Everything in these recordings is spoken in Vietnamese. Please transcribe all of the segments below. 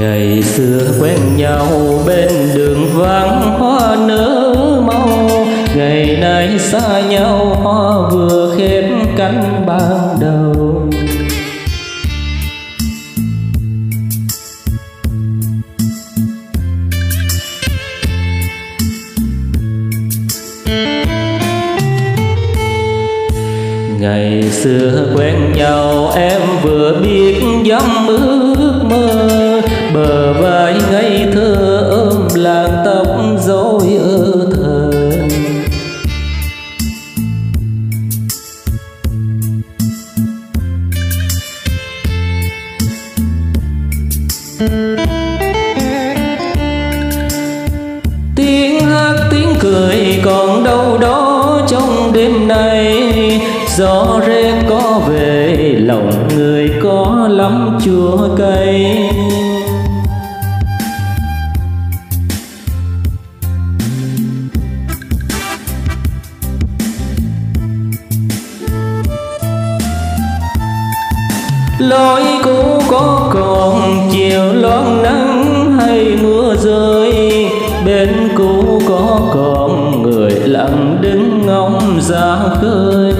ngày xưa quen nhau bên đường vắng, hoa nở mau ngày nay xa nhau, hoa vừa khép cánh ban đầu. Ngày xưa quen nhau, em vừa biết dám ước mơ bờ vai ngây thơ ôm làn tóc rối ơ thần Thank you. Gió rét có về, lòng người có lắm chua cay. Lối cũ có còn, chiều loáng nắng hay mưa rơi. Bên cũ có còn, người lặng đứng ngóng ra khơi.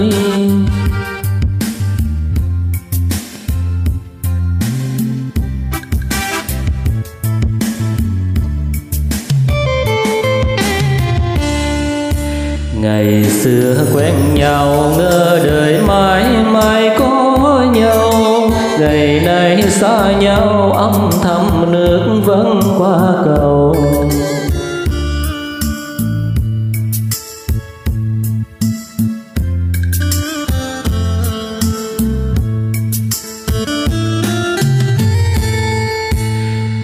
Ngày xưa quen nhau, ngỡ đời mãi mãi có nhau. Ngày nay xa nhau, âm thầm nước vẫn qua cầu.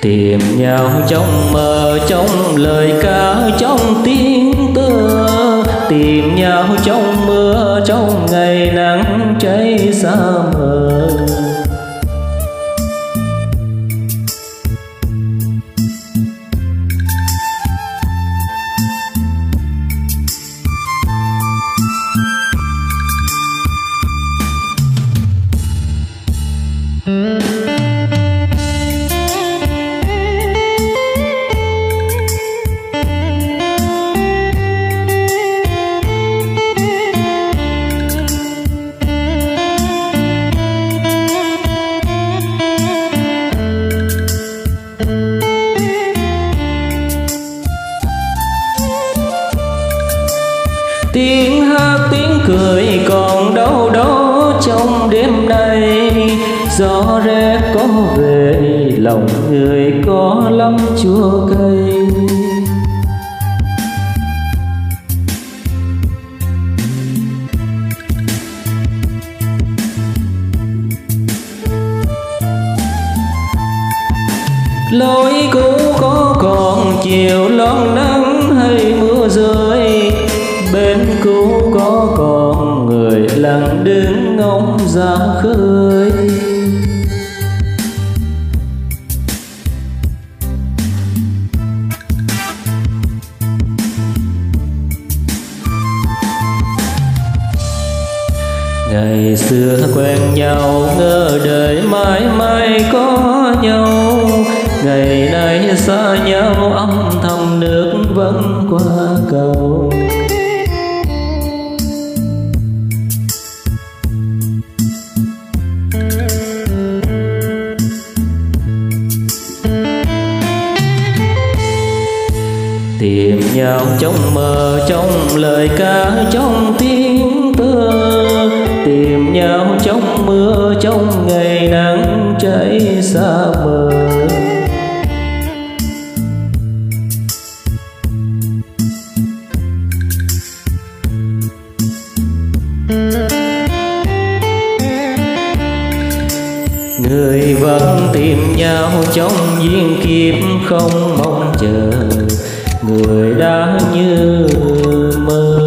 Tìm nhau trong mơ, trong lời ca, trong tiếng tơ tìm nhau trong mưa trong ngày nắng cháy xa mờ. Tiếng hát, tiếng cười còn đâu đó trong đêm nay. Gió rét có về, lòng người có lắm chua cay. Lối cũ có còn chiều lon nắng ra khơi. Ngày xưa quen nhau, ngỡ đời mãi mãi có nhau. Ngày nay xa nhau, âm thầm nước vẫn qua cầu. Tìm nhau trong mơ, trong lời ca, trong tiếng thơ. Tìm nhau trong mưa, trong ngày nắng cháy xa mờ người vẫn tìm nhau trong duyên kiếp không mong chờ người đã như mơ.